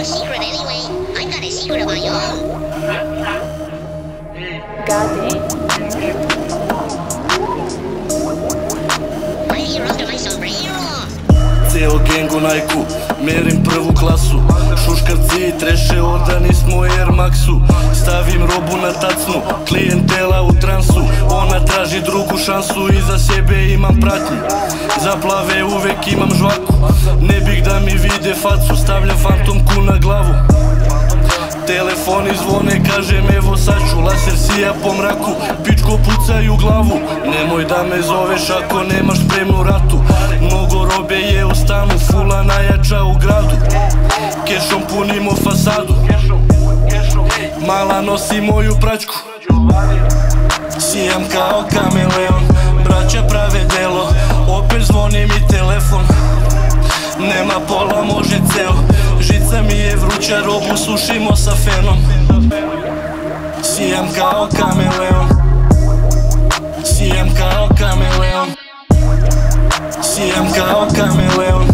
your secret anyway. I got a secret of my own. My hero to my sombrero. Ceo gang u Nike-u, merim prvu klasu Šuškavci treše odani smo Air Maxu Stavim robu na tacnu, klijentela u transu Ona traži drugu šansu i za sebe imam pratnju Za plave uvek imam žvaku, ne bih da mi vide facu Stavljam fantomku na glavu. Telefoni zvone, kažem evo sad ću. Laser sija po mraku, pičko pucaju glavu. Nemoj da me zoveš ako nemaš spremnu ratu. Mnogo robe je u stanu, fula najjača u gradu. Kešom punimo fasadu. Mala nosi moju pračku. Sijam kao kameleon, braća prave delo je vruća, robu sušimo sa fenom. Sijam kao kameleon. Sijam kao kameleon. Sijam kao kameleon.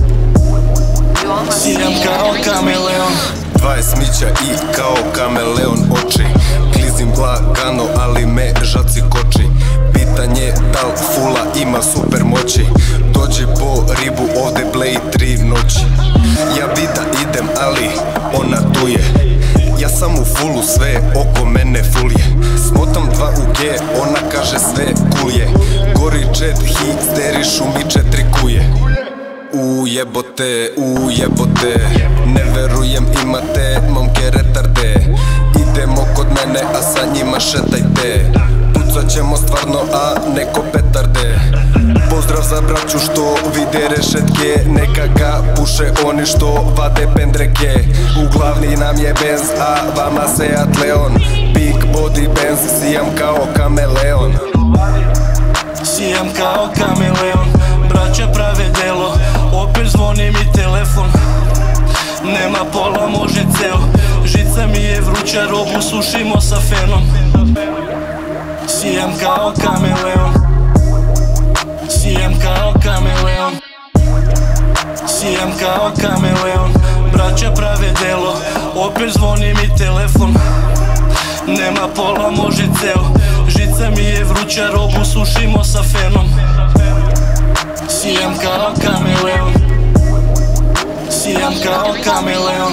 Sijam kao kameleon. 20 mića i kao kameleon oči. Klizim lagano, ali me žaci koči. Pitanje da fula ima super moći. Dođi po ribu, ovde bleji tri noći. Ja da idem, ali tu Ja sam u fulu, sve oko mene fulje Smotam dva u G, ona kaže sve cool je Gori chat, histerišu mi četiri kuje. U jebote, u jebote Ne verujem imate momke retarde. Idemo kod mene, a sa njima šetajte. Pucat ćemo stvarno, a neko petarde za braću što vide rešetke. Neka ga puše oni što vade pendreke. U glavni nam je benz, a vama Seat Leon Big body benz, sijam kao kameleon. Sijam kao kameleon. Braća prave delo. Opet zvoni mi telefon. Nema pola, može ceo Žica mi je vruća, robu sušimo sa fenom. Sijam kao kameleon Sijam kao kameleon. Sijam kao kameleon. Braća prave delo Opet zvoni mi telefon. Nema pola, može ceo. Žica mi je vruća, robu sušimo sa fenom. Sijam kao kameleon. Sijam kao kameleon